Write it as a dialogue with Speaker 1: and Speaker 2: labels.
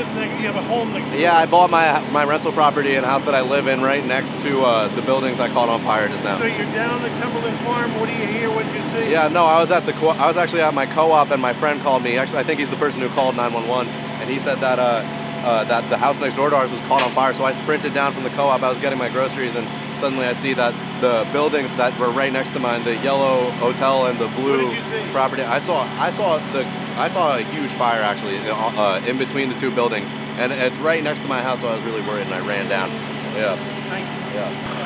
Speaker 1: You have a home next.
Speaker 2: Yeah, I bought my my rental property and house that I live in right next to uh, the buildings that caught on fire just now.
Speaker 1: So you're down the Cumberland Farm. What do you hear? What do you see?
Speaker 2: Yeah, no, I was at the co- I was actually at my co-op and my friend called me. Actually, I think he's the person who called 911, and he said that uh, uh, that the house next door to ours was caught on fire. So I sprinted down from the co-op. I was getting my groceries, and suddenly I see that the buildings that were right next to mine, the yellow hotel and the blue
Speaker 1: What did you see?
Speaker 2: property, I saw I saw the I saw a huge fire actually uh, in between the two buildings, and it's right next to my house. So I was really worried, and I ran down. Yeah,
Speaker 1: Thank you.
Speaker 2: yeah.